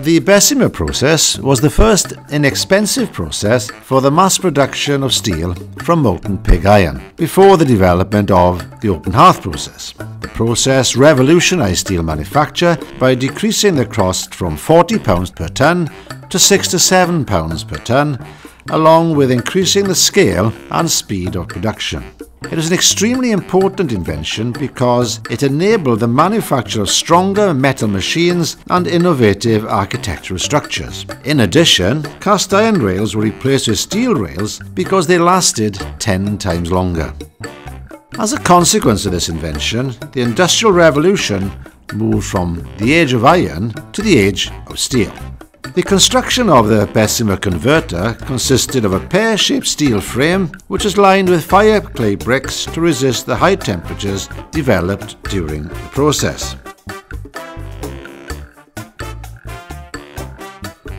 The Bessemer process was the first inexpensive process for the mass production of steel from molten pig iron, before the development of the open hearth process. The process revolutionised steel manufacture by decreasing the cost from £40 per tonne to 6 to £7 per tonne, along with increasing the scale and speed of production. It was an extremely important invention because it enabled the manufacture of stronger metal machines and innovative architectural structures. In addition, cast iron rails were replaced with steel rails because they lasted 10 times longer. As a consequence of this invention, the Industrial Revolution moved from the age of iron to the age of steel. The construction of the Bessemer converter consisted of a pear-shaped steel frame which is lined with fire clay bricks to resist the high temperatures developed during the process.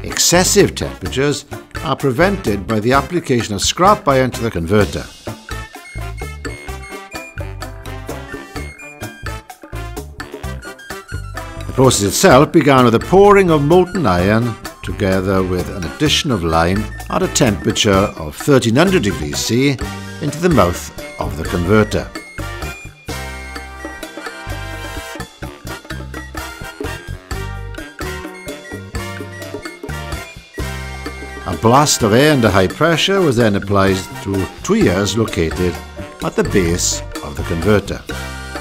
Excessive temperatures are prevented by the application of scrap iron to the converter. Process itself began with the pouring of molten iron together with an addition of lime at a temperature of 1300 degrees C into the mouth of the converter. A blast of air under high pressure was then applied to tuyeres located at the base of the converter.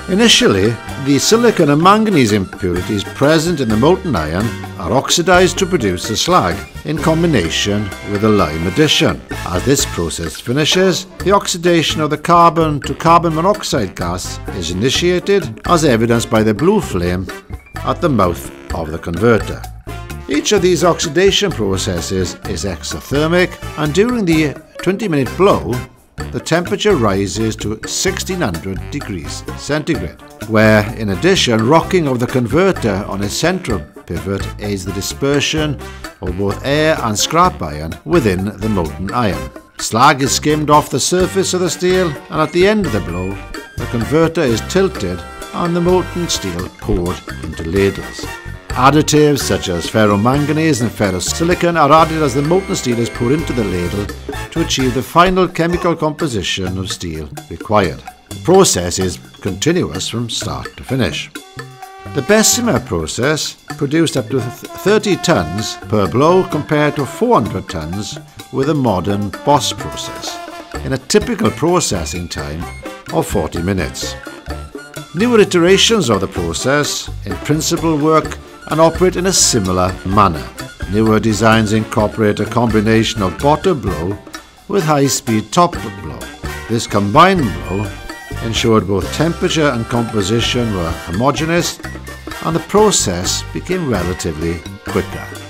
Initially, the silicon and manganese impurities present in the molten iron are oxidized to produce the slag in combination with a lime addition. As this process finishes, the oxidation of the carbon to carbon monoxide gas is initiated as evidenced by the blue flame at the mouth of the converter. Each of these oxidation processes is exothermic and during the 20 minute blow the temperature rises to 1600 degrees centigrade, where in addition rocking of the converter on its central pivot aids the dispersion of both air and scrap iron within the molten iron. Slag is skimmed off the surface of the steel and at the end of the blow the converter is tilted and the molten steel poured into ladles. Additives such as ferromanganese and ferrosilicon are added as the molten steel is poured into the ladle to achieve the final chemical composition of steel required. The process is continuous from start to finish. The Bessemer process produced up to 30 tonnes per blow compared to 400 tonnes with a modern BOS process, in a typical processing time of 40 minutes. Newer iterations of the process, in principle, work and operate in a similar manner. Newer designs incorporate a combination of bottom blow with high-speed top blow. This combined blow ensured both temperature and composition were homogeneous and the process became relatively quicker.